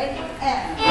Ready? And